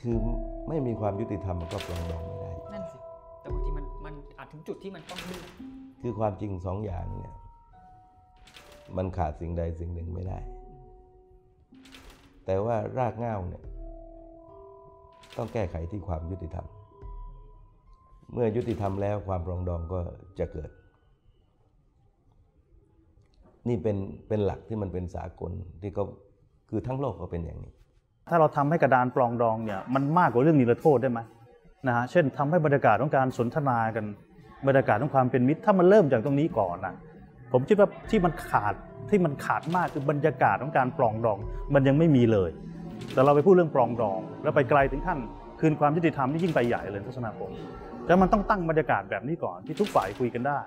คือไม่มีความยุติธรรมมันก็ปรองดองไม่ได้ นั่นสิ แต่บางทีมันมันอาจถึงจุดที่มันต้องเลือกคือความจริงสองอย่างเนี่ยมันขาดสิ่งใดสิ่งหนึ่งไม่ได้ แต่ว่ารากเหง้าเนี่ยต้องแก้ไขที่ความยุติธรรม เมื่อยุติธรรมแล้วความปรองดองก็จะเกิด นี่เป็นเป็นหลักที่มันเป็นสากลที่เขาคือทั้งโลกก็เป็นอย่างนี้ ถ้าเราทำให้กระดานปลองดองเนี่ยมันมากกว่าเรื่องนิรโทษได้ไหมนะฮะเช่นทำให้บรรยากาศของการสนทนากันบรรยากาศของความเป็นมิตร ถ้ามันเริ่มจากตรงนี้ก่อนนะผมคิดว่าที่มันขาดที่มันขาดมากคือบรรยากาศของการปลองดอง มันยังไม่มีเลย แต่เราไปพูดเรื่องปลองดอง แล้วไปไกลถึงขั้นคืนความยุติธรรมนี่ยิ่งไปใหญ่เลยทัศนาผมแต่มันต้องตั้งบรรยากาศแบบนี้ก่อนที่ทุกฝ่ายคุยกันได้